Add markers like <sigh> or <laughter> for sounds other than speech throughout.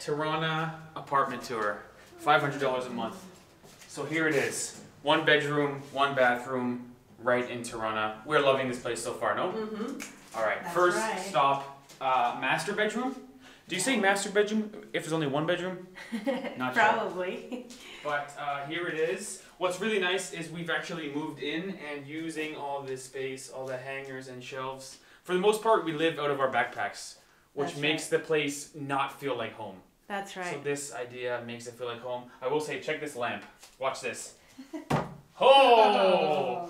Tirana apartment tour. $500 a month. So here it is. One bedroom, one bathroom, right in Tirana. We're loving this place so far, no? Mm-hmm. All right. That's First right. stop, uh, master bedroom. Do you say master bedroom if there's only one bedroom? <laughs> Not sure. Probably. But uh, here it is. What's really nice is we've actually moved in and using all this space, all the hangers and shelves. For the most part, we live out of our backpacks, which That's makes the place not feel like home. That's right. So this idea makes it feel like home. I will say, check this lamp. Watch this. Oh!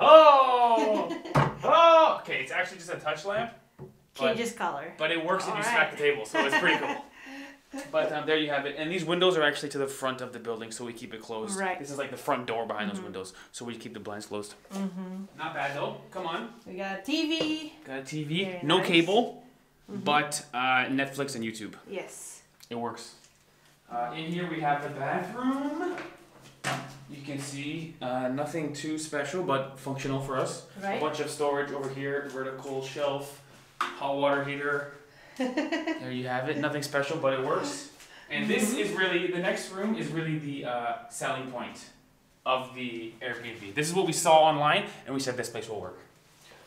Oh! Oh! Okay, it's actually just a touch lamp, but, Changes color. but it works if you Alright. smack the table, so it's pretty cool. <laughs> But um, there you have it. And these windows are actually to the front of the building, so we keep it closed. Right. This is like the front door behind those Mhm. windows, so we keep the blinds closed. Mm-hmm. Not bad though. Come on. We got a TV. Got a TV. Very no nice. cable, Mhm. but uh, Netflix and YouTube. Yes. It works. Uh, in here we have the bathroom. You can see uh, nothing too special, but functional for us. Right. A bunch of storage over here, vertical shelf, hot water heater. <laughs> there you have it. Nothing special, but it works. And this is really the next room is really the uh, selling point of the Airbnb. This is what we saw online, and we said this place will work.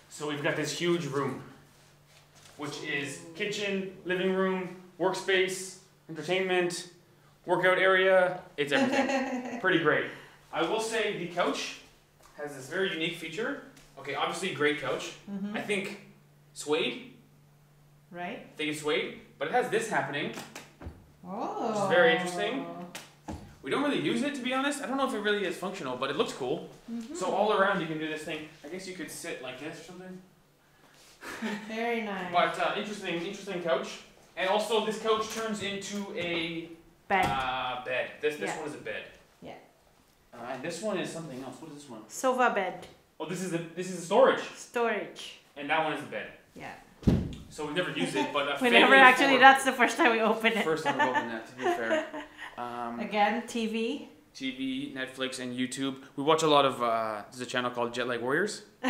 So we've got this huge room, which is kitchen, living room, workspace, entertainment, workout area. It's everything. <laughs> Pretty great. I will say the couch has this very unique feature. Okay, obviously great couch. Mm-hmm. I think suede. Right. I think it's suede, but it has this happening. Oh. is very interesting. We don't really use it to be honest. I don't know if it really is functional, but it looks cool. Mhm. So all around you can do this thing. I guess you could sit like this or something. Very <laughs> nice. But uh, interesting, interesting couch. And also this couch turns into a Bed. uh, bed. This this Yeah. one is a bed. Yeah. Uh, and this one is something else. What is this one? Sofa bed. Oh, this is the this is the storage, Storage. and that one is the bed. Yeah. So we've never used it, but a <laughs> We family never of actually. four- That's the first time we opened it. First time we've opened that. To be <laughs> fair. Um, Again, TV. TV, Netflix, and YouTube. We watch a lot of. Uh, there's a channel called Jet Lag Warriors. <laughs>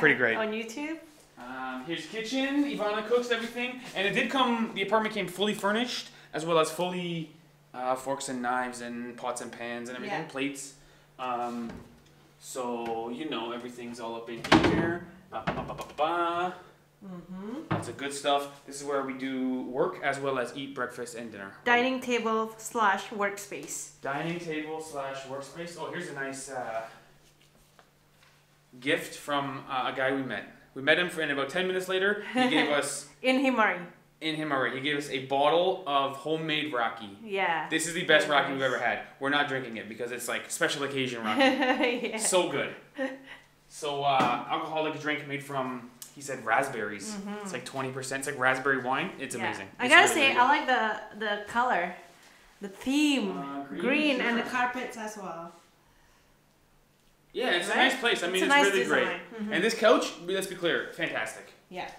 Pretty great. On YouTube. Um, here's kitchen. Ivana cooks everything, and it did come. The apartment came fully furnished, as well as fully uh, forks and knives and pots and pans and everything, Yeah. plates. Um, so you know everything's all up in here. Ba, ba, ba. Mm-hmm. Lots of good stuff. This is where we do work as well as eat breakfast and dinner. Dining table slash workspace. Dining table slash workspace. Oh, here's a nice uh, gift from uh, a guy we met. We met him, for, and about 10 minutes later, he <laughs> gave us, In Himari. in Himari, he gave us a bottle of homemade raki. Yeah. This is the best Very raki we've ever had. We're not drinking it because it's like special occasion <laughs> raki. yeah. So good. <laughs> So, uh, alcoholic drink made from, he said, raspberries. Mhm. It's like 20%. It's like raspberry wine. It's Yeah. amazing. I It's gotta really, say, really I like the the color, the theme, Uh, green, green, and the carpets as well. Yeah, it's a nice place. I mean, a it's, nice really great. design. Mhm. And this couch, let's be clear, fantastic. Yeah.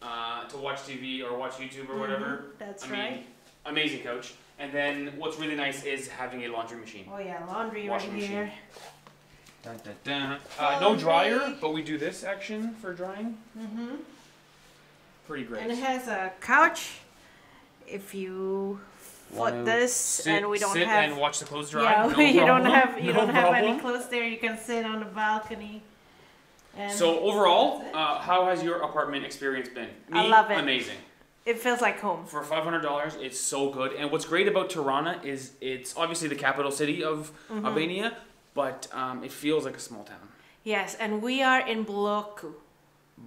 Uh, to watch TV or watch YouTube or whatever. Mhm, That's I mean, right. amazing couch. And then what's really nice is having a laundry machine. Oh yeah, laundry washing right machine. here. Dun, dun, dun. Uh, no dryer, but we do this action for drying. Mm-hmm. Pretty great. And it has a couch. If you Wanna this, sit, and we don't sit have. and watch the clothes dry. yeah, no <laughs> you don't have you No don't have any clothes there. You can sit on the balcony. And So overall, uh, how has your apartment experience been? Me, I love it. Amazing. it feels like home. For five hundred dollars, it's so good. And what's great about Tirana is it's obviously the capital city of Mhm. Albania, but um, it feels like a small town. Yes, and we are in Blloku,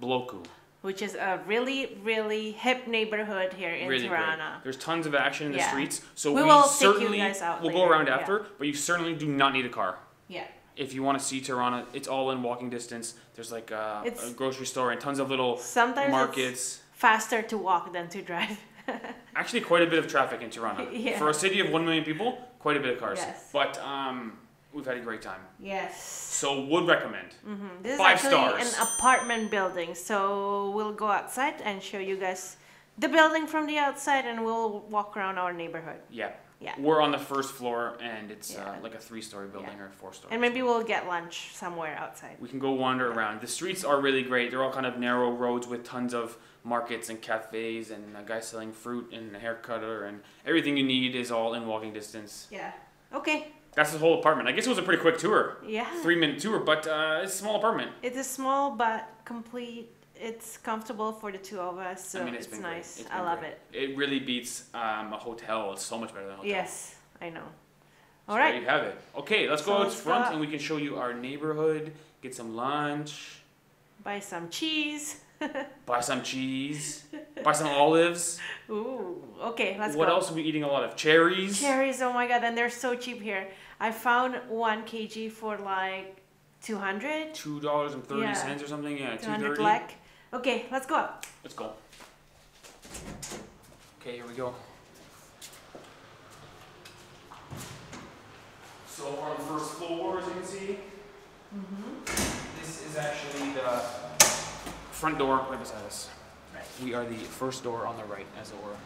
Blloku, which is a really really hip neighborhood here in really great. Tirana. There's tons of action in the Yeah. streets, so We we, will take you certainly guys out we'll go later, around yeah. after. But you certainly do not need a car Yeah. if you want to see Tirana. It's all in walking distance. There's like uh, It's- a grocery store and tons of little Sometimes it's markets. faster to walk than to drive. <laughs> Actually, quite a bit of traffic in Tirana. Yeah. For a city of one million people, quite a bit of cars. Yes. But um, we've had a great time. Yes. So would recommend. hmm This Five is actually stars. an apartment building, so we'll go outside and show you guys the building from the outside, and we'll walk around our neighborhood. Yeah. Yeah. We're on the first floor, and it's Yeah. uh, like a three-story building or four-story. And maybe we'll get lunch somewhere outside. we can go wander around. The streets are really great. They're all kind of narrow roads with tons of markets and cafes and a guy selling fruit and a hair cutter and everything you need is all in walking distance. Yeah. Okay. That's the whole apartment. I guess it was a pretty quick tour, Yeah. three minute tour, but uh, it's a small apartment. It's a small but complete. It's comfortable for the two of us, so I mean, it's it's nice. It's I love great. it. It really beats um, a hotel. It's so much better than a hotel. Yes, I know. All right. So All There you have it. Okay, let's go out front go- and we can show you our neighborhood, get some lunch, Buy some cheese. <laughs> buy some cheese, buy some olives. Ooh. Okay, let's what go. else are we eating a lot of? Cherries. Cherries. Oh my god, and they're so cheap here. I found one kg for like 200. $2.30 Yeah. cents or something. Yeah, two 200 black. Okay, let's go up. Let's go. Okay, here we go. So on the first floor, as you can see, mm-hmm. this is actually the front door right beside us. Right. We are the first door on the right, as it were.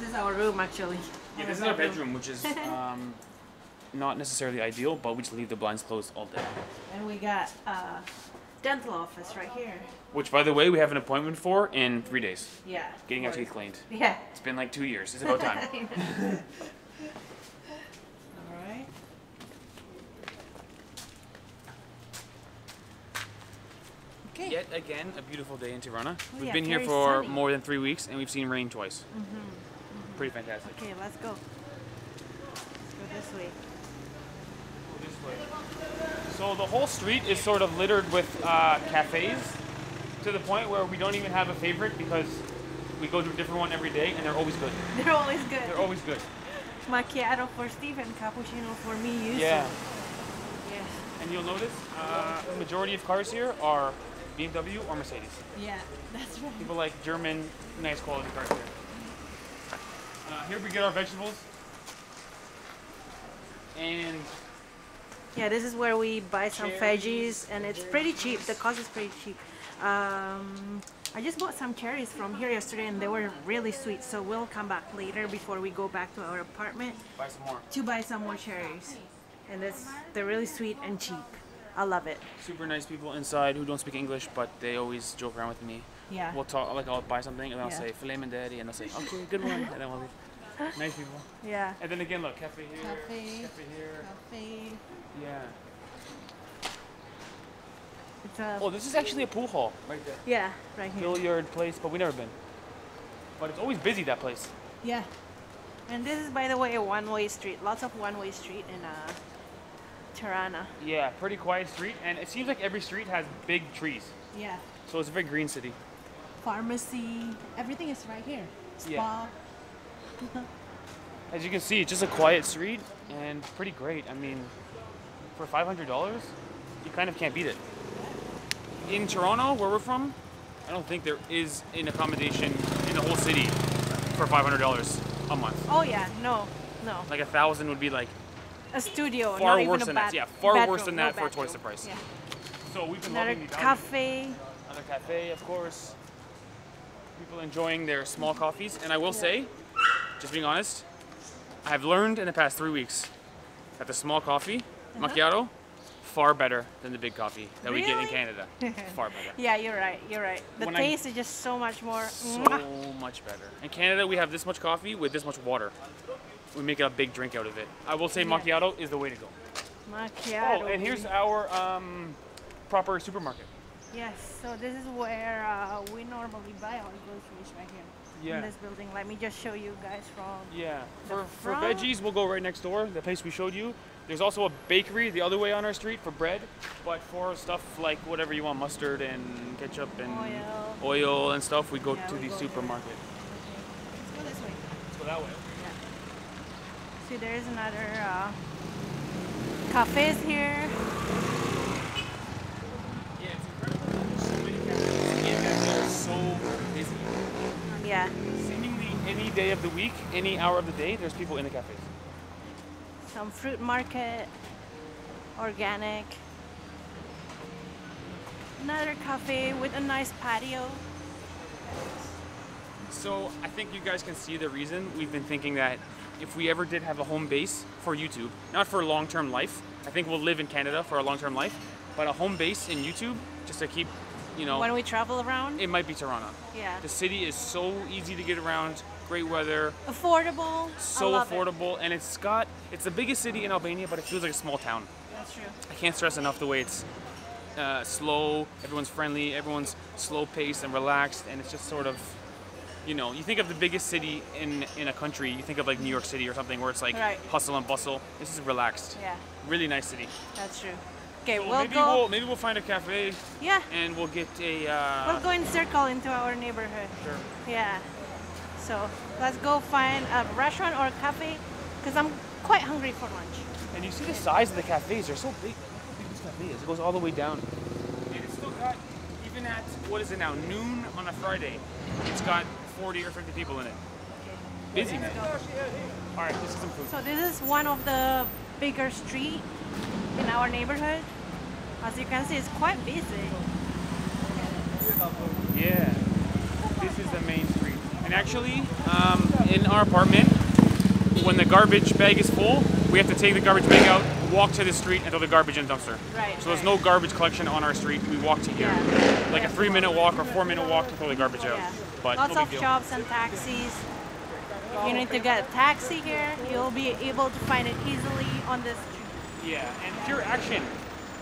This is our room actually. Yeah, this is our bedroom, which is um, <laughs> not necessarily ideal, but we just leave the blinds closed all day. And we got a dental office right here. Which, by the way, we have an appointment for in three days. Yeah. Getting our teeth cleaned. Yeah. It's been like two years. It's about time. <laughs> <laughs> All right. Okay. Yet again, a beautiful day in Tirana. Oh, we've yeah, been here for sunny. more than three weeks, and we've seen rain twice. Pretty fantastic. Okay, let's go. Let's go this way. So the whole street is sort of littered with uh, cafes, to the point where we don't even have a favorite because we go to a different one every day, and they're always good. <laughs> They're always good. They're always good. Macchiato for Stephen, cappuccino for me. Usually. Yeah, Yes. and you'll notice uh, the majority of cars here are BMW or Mercedes. Yeah, <laughs> that's right. People like German, nice quality cars here. Uh, here we get our vegetables. And Yeah, this is where we buy some veggies, and it's pretty cheap. The cost is pretty cheap. Um, I just bought some cherries from here yesterday, and they were really sweet. So we'll come back later before we go back to our apartment buy some more. to buy some more cherries. And they're really sweet and cheap. I love it. Super nice people inside who don't speak English, but they always joke around with me. Yeah. We'll talk, like I'll buy something and I'll Yeah. say filet daddy, and they'll say okay, good one, and then we'll leave. <laughs> Nice people. Yeah. And then again, look, cafe here, Cafe. cafe here, Cafe. yeah. It's a Oh, this is actually a pool hall right there. yeah, right here. Billiard place, but we never been. But it's always busy that place. Yeah. And this is, by the way, a one-way street. Lots of one-way street in uh, Tirana. Yeah, pretty quiet street, and it seems like every street has big trees, Yeah. so it's a very green city. Pharmacy. Everything is right here. Spa. Yeah. <laughs> As you can see, it's just a quiet street and pretty great. I mean, for five hundred dollars, you kind of can't beat it. In Toronto, where we're from, I don't think there is an accommodation in the whole city for five hundred dollars a month. Oh yeah, no, no. Like a thousand would be like A studio. Far not even worse a than that, yeah, far worse bedroom, than no that for twice the bedroom. price. Yeah. so. We've been Another loving the value. cafe. Another cafe, of course. People enjoying their small coffees, and I will say, just being honest, I've learned in the past three weeks that the small coffee Uh-huh. macchiato far better than the big coffee that we get in Canada. <laughs> far better. Yeah, you're right. You're right. The When I- taste is just so much more. So <laughs> much better. In Canada, we have this much coffee with this much water. We make a big drink out of it. I will say Yeah. macchiato is the way to go. Macchiato. Oh, and here's our um, proper supermarket. Yes. So this is where uh, we normally buy our groceries right here. Yeah. In this building. Let me just show you guys from. Yeah, for, for veggies, we'll go right next door, the place we showed you. There's also a bakery the other way on our street for bread, but for stuff like whatever you want, mustard and ketchup and Oil. oil and stuff, we go Yeah, to we the go supermarket. Let's go this way. Let's go that way. See, there's another uh, cafes here. Yeah, it's incredible. There's so many cafes, and they're so busy. Yeah. Seemingly any day of the week, any hour of the day, there's people in the cafes. Some fruit market. Organic. Another cafe with a nice patio. So I think you guys can see the reason we've been thinking that if we ever did have a home base for YouTube, not for a long-term life. I think we'll live in Canada for a long-term life, but a home base in YouTube just to keep, you know, When we travel around, it might be Toronto. yeah, The city is so easy to get around, great weather, affordable. so love it. affordable, and it's got it's the biggest city in Albania, but it feels like a small town. That's true. I can't stress enough the way it's uh, slow, everyone's friendly, everyone's slow paced and relaxed, and it's just sort of, you know, you think of the biggest city in in a country, you think of like New York City or something where it's like Right. hustle and bustle. This is relaxed, Yeah, really nice city. that's true. Okay, So we'll maybe go. we'll maybe we'll find a cafe yeah, and we'll get a. Uh, we'll go in circle into our neighborhood. Sure. Yeah. So let's go find a restaurant or a cafe, because I'm quite hungry for lunch. And you see the size of the cafes, they're so big. Look how big this cafe is. It goes all the way down. And it's still got, even at, what is it now, noon on a Friday, it's got 40 or 50 people in it. Busy, man. All right, this is some food. So this is one of the bigger street in our neighborhood. As you can see, it's quite busy. Yeah, this is the main street. And actually, um, in our apartment, when the garbage bag is full, we have to take the garbage bag out, walk to the street, until the garbage in the dumpster. Right. So there's right. no garbage collection on our street. We walk to here. Yeah. Like a three minute walk or four minute walk to throw the garbage out. Yeah. But Lots no of deal. shops and taxis. If you need to get a taxi here, you'll be able to find it easily on this street. Yeah, and pure action.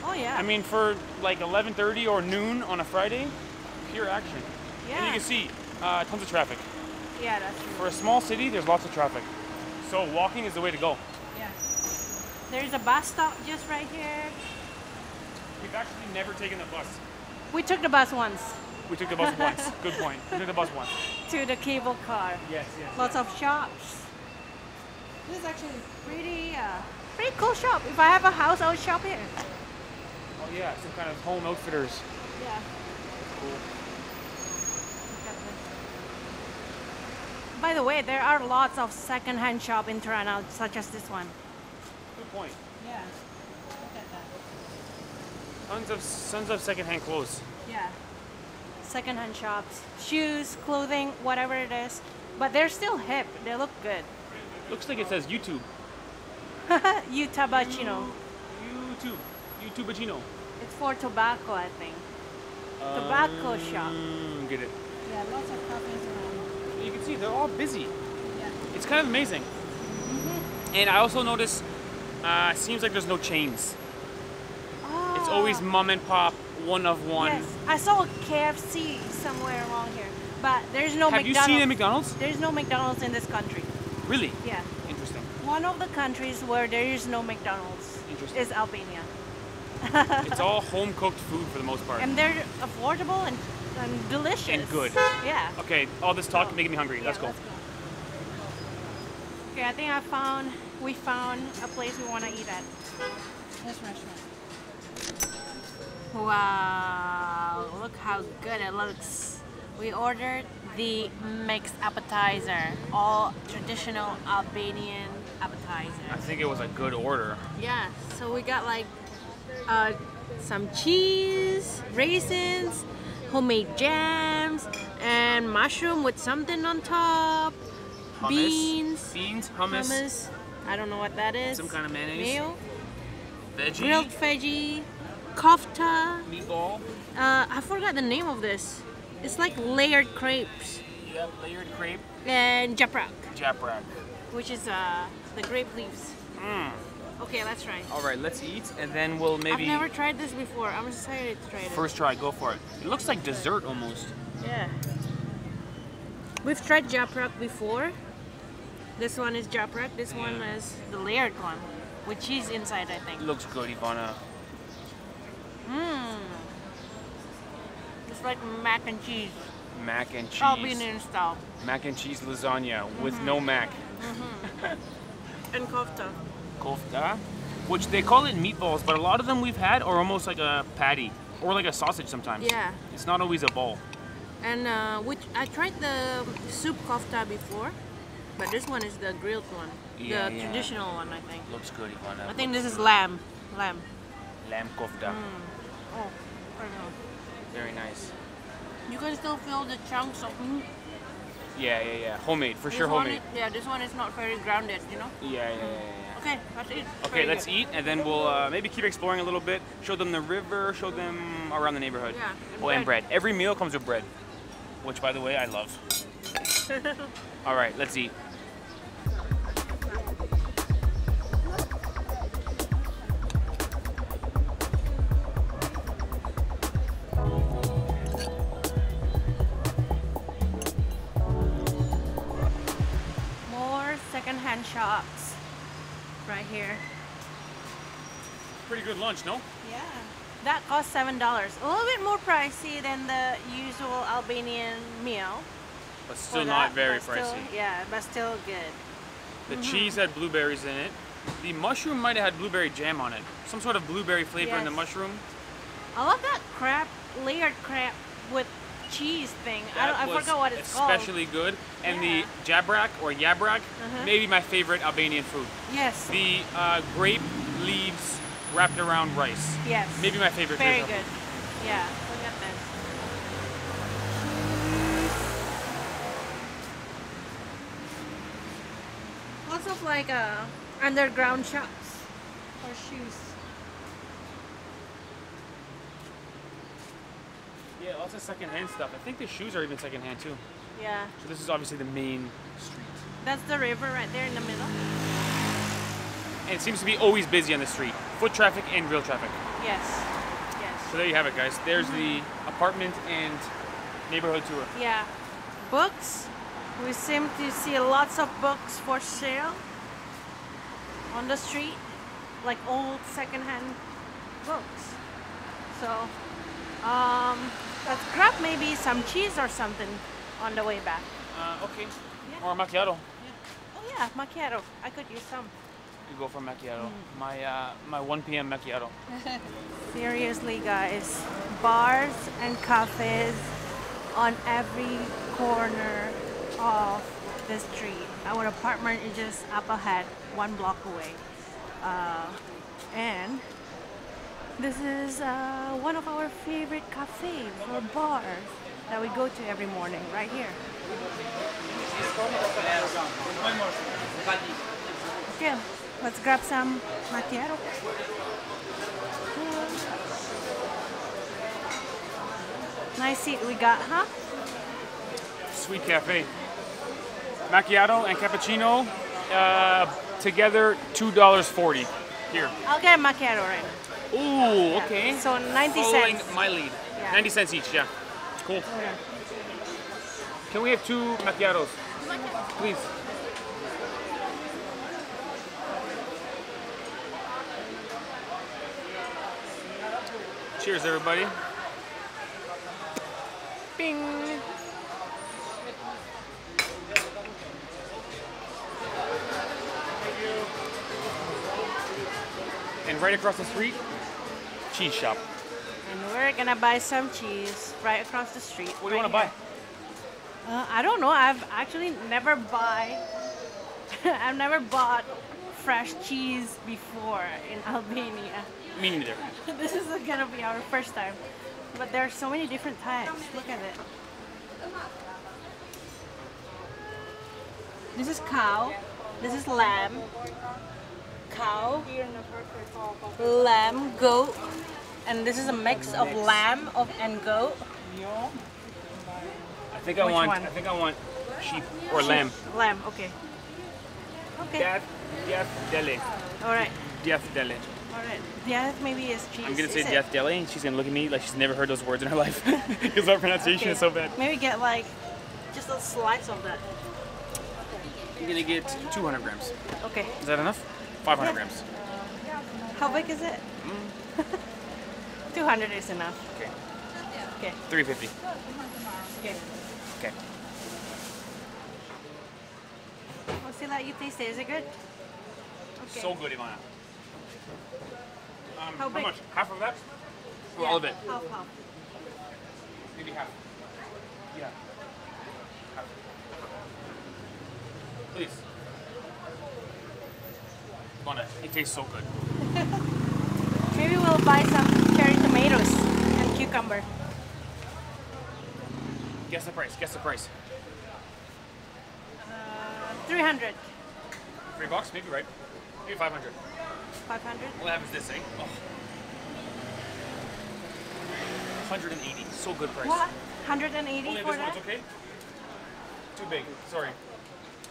Oh yeah. I mean, for like 11:30 or noon on a Friday, pure action. Yeah. And you can see uh, tons of traffic. Yeah, that's true. For a small city, there's lots of traffic. So walking is the way to go. There's a bus stop just right here. We've actually never taken the bus. We took the bus once We took the bus once. <laughs> Good point. We took the bus once. to the cable car. Yes, yes. Lots of shops. This is actually pretty, uh, pretty cool shop. If I have a house, I would shop here. Oh yeah, some kind of home outfitters. Yeah. Cool. By the way, there are lots of second-hand shop in Toronto, such as this one. Point. Yeah. Look at that. Tons of tons of secondhand clothes. Yeah. Second-hand shops, shoes, clothing, whatever it is, but they're still hip. They look good. Looks like it says YouTube. <laughs> you tabachino. YouTube. YouTubeagino. It's for tobacco, I think. Tobacco shop. Mm, get it. Yeah, lots of cafes around. You can see they're all busy. Yeah. It's kind of amazing. Mm -hmm. And I also notice, uh, seems like there's no chains. Oh. It's always mom and pop, one of one. Yes, I saw a KFC somewhere along here, but there's no Have you McDonald's. seen a McDonald's? There's no McDonald's in this country. Really? Yeah. Interesting. One of the countries where there is no McDonald's Interesting. is Albania. <laughs> it's all home cooked food for the most part. And they're affordable and, and delicious. And good. Yeah. Okay, all this talk making me hungry. Yeah, Let's go. Okay, I think I found, we found a place we want to eat at. This restaurant. Wow, look how good it looks. We ordered the mixed appetizer, all traditional Albanian appetizer. I think it was a good order. Yeah, so we got like uh, some cheese, raisins, homemade jams, and mushroom with something on top. Hummus, Beans, beans, hummus, hummus. I don't know what that is. Some kind of mayonnaise. Mayo, veggie, grilled veggie, kofta. meatball. Uh, I forgot the name of this. It's like layered crepes Yep, layered crepe, and japrak, japrak. which is uh, the grape leaves. Mm. Okay, let's try. All right, let's eat, and then we'll maybe I've never tried this before. I'm excited to try it. first try. Go for it. It looks like dessert almost. Yeah. We've tried japrak before. This one is japrak. This one is the layered one with cheese inside, I think. Looks good, Ivana. Mmm. It's like mac and cheese, Mac and cheese. Albanian style. Mac and cheese lasagna with no mac. Mm -hmm. <laughs> And kofta. Kofta, which they call it meatballs, but a lot of them we've had are almost like a patty or like a sausage sometimes. Yeah. It's not always a ball. And uh, which I tried the soup kofta before, but this one is the grilled one. Yeah, the yeah. traditional one, I think. Looks good, Ivana. I think this is lamb. Lamb. lamb kofta. Oh, I know. Very nice. You can still feel the chunks of meat Yeah, yeah, yeah. Homemade, for This sure homemade. is- yeah, this one is not very grounded, you know. Yeah, yeah, yeah, yeah. Okay, let's eat. Okay, Very let's good. eat, and then we'll uh, maybe keep exploring a little bit. Show them the river, show them around the neighborhood. Yeah, and Oh, and bread. bread. Every meal comes with bread, which, by the way, I love. <laughs> All right, let's eat. Lunch, no? Yeah. That cost seven dollars. A little bit more pricey than the usual Albanian meal. But still that, not very but still- pricey. yeah, but still good. The Mm-hmm. cheese had blueberries in it. The mushroom might have had blueberry jam on it. Some sort of blueberry flavor in the mushroom. I love that crab, layered crab with cheese thing. I, don't, That I was forgot what it's called. especially good. And Yeah. the jabrak or yabrak, Uh-huh. maybe my favorite Albanian food. Yes. The uh, grape leaves wrapped around rice. Yes. Maybe my favorite Very good. Yeah. Look at this. Lots of like uh, underground shops or shoes. Yeah, lots of secondhand stuff. I think the shoes are even secondhand too. Yeah. So this is obviously the main street. That's the river right there in the middle. And it seems to be always busy on the street. Foot traffic and real traffic. Yes. Yes. So there you have it, guys. There's the apartment and neighborhood tour. Yeah. Books. We seem to see lots of books for sale on the street, like old secondhand books. So, um, let's grab maybe some cheese or something on the way back. Uh, okay. Yeah. Or macchiato. Oh yeah, macchiato. I could use some. You go for macchiato. My uh, my 1 p.m. macchiato. <laughs> Seriously, guys, bars and cafes on every corner of the street. Our apartment is just up ahead, one block away. Uh, and this is uh, one of our favorite cafes or bars that we go to every morning, right here. Okay, let's grab some macchiato. Nice seat we got, huh? Sweet cafe. Macchiato and cappuccino uh, together $2.40. Here. I'll get a macchiato right now. Ooh, okay. So 90 Following cents. my lead. Yeah. 90 cents each, yeah. Cool. Okay. Can we have two macchiatos? Please. Cheers, everybody. Bing. And right across the street, cheese shop. And we're gonna buy some cheese right across the street. What do you want to buy? Uh, I don't know. I've actually never buy. <laughs> I've never bought fresh cheese before in Albania. Me neither. <laughs> this is gonna be our first time. But there are so many different types. Look at it. This is cow. This is lamb. Cow. Lamb, goat. And this is a mix of lamb of and goat. I think I Which want. one? I think I want sheep or lamb. Lamb, okay. Okay. Death, death deli, Alright. death deli. Alright. Yeah, maybe is cheese. I'm gonna say is it? death deli, and she's gonna look at me like she's never heard those words in her life <laughs> because our pronunciation Okay. is so bad. Maybe get like just a slice of that. I'm gonna get 200 grams. Okay. Is that enough? 500 Yeah. grams. How big is it? Mm. <laughs> 200 is enough. Okay. Okay. 350. Okay. Okay. What's it like you taste it? Is it good? Okay. So good, Ivana. Um, How big? much? Half of that? Or Yeah, all of it? Half, half. Maybe half. Yeah. Half. Please. Ivana, it tastes so good. <laughs> Maybe we'll buy some cherry tomatoes and cucumber. Guess the price. Guess the price. 300. Three bucks, maybe right? Maybe five hundred. 500. What happens this thing? Oh. 180. So good price. What? 180 Only for this one's that? okay? Too big. Sorry.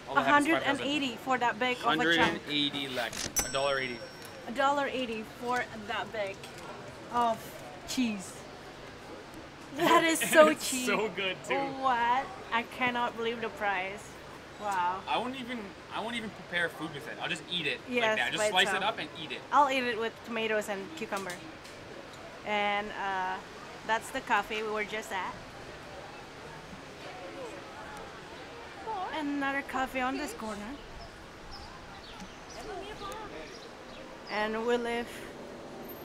All I have is 5,000. 180 for that big of a chunk. 180 lek. A dollar eighty. A dollar eighty for that big of cheese. That is so <laughs> cheap. so good, too. What? I cannot believe the price. Wow. I won't even I won't even prepare food with it. I'll just eat it Yes, like that. Just slice itself. it up and eat it. I'll eat it with tomatoes and cucumber. And uh, that's the cafe we were just at. Another cafe on this corner. And we live,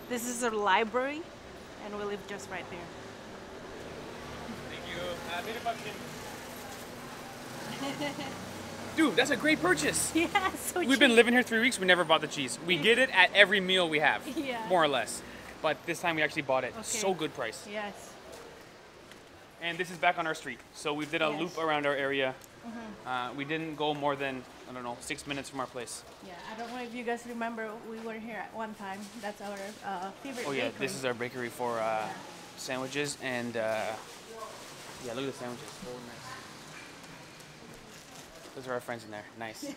this is a library, and we live just right there. Thank you. <laughs> Dude, that's a great purchase. <laughs> Yeah, so We've been living here three weeks. We never bought the cheese. We get it at every meal we have, Yeah. more or less. But this time we actually bought it. Okay. So good price. Yes. And this is back on our street. So we did a Yes. Loop around our area. Uh, we didn't go more than I don't know six minutes from our place. Yeah, I don't know if you guys remember, we were here at one time. That's our uh, favorite Oh yeah, bakery. this is our bakery for uh, sandwiches and uh, yeah, look at the sandwiches. So nice. Those are our friends in there. Nice. <laughs>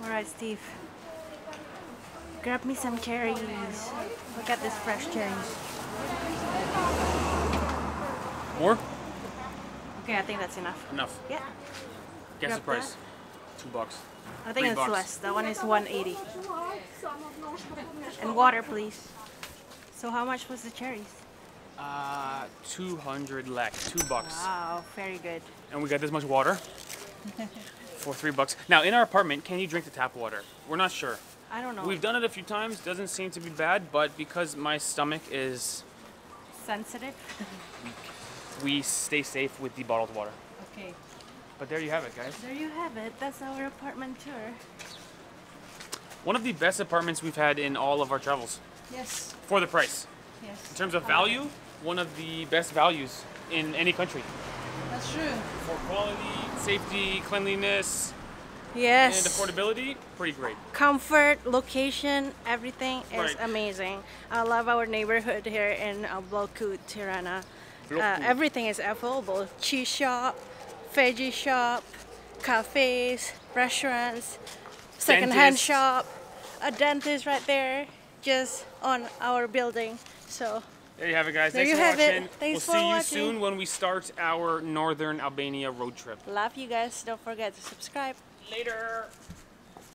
All right, Steve. Grab me some cherries. Look at this fresh cherries. More? Okay, I think that's enough. Enough. Yeah, Guess the Grab price. Two bucks. I think Three it's bucks. less. That one is 180. And water, please. So how much was the cherries? Uh, 200 lek. Two bucks. Wow, very good. And we got this much water <laughs> for three bucks. Now, in our apartment, can you drink the tap water? We're not sure. I don't know. We've done it a few times. Doesn't seem to be bad, but because my stomach is, sensitive. <laughs> we stay safe with the bottled water. Okay. But there you have it, guys. There you have it. That's our apartment tour. One of the best apartments we've had in all of our travels Yes. for the price. Yes. In terms of value, one of the best values in any country. That's true. For quality, safety, cleanliness, Yes. and affordability, pretty great. comfort, location, everything is Right. amazing. I love our neighborhood here in uh, Blokut, Tirana. Uh, everything is affordable. Cheese shop, veggie shop, cafes, restaurants, secondhand Dentist. shop, a dentist right there, just on our building. So There you have it, guys. There Thanks you for have it. watching. Thanks we'll for see you watching. soon when we start our northern Albania road trip. love you guys. Don't forget to subscribe. Later.